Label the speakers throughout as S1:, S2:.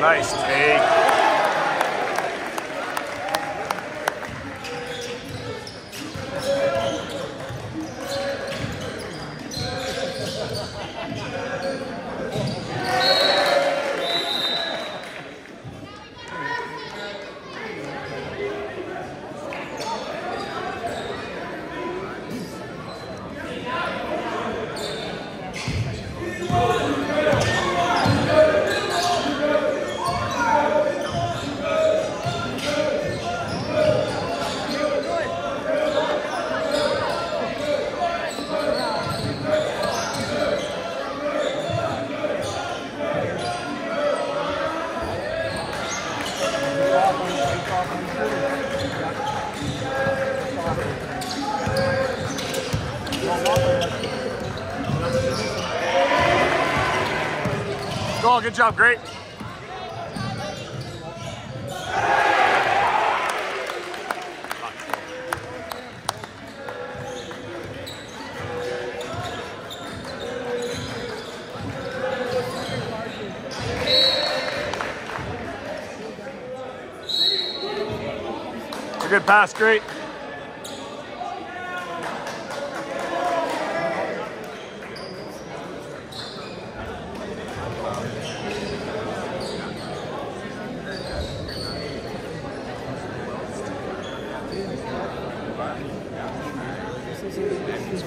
S1: Nice take. Go, good job, great. good pass, great.
S2: Six,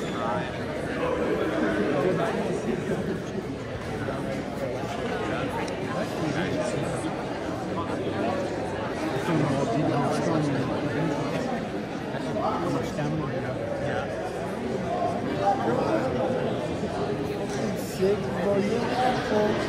S2: four,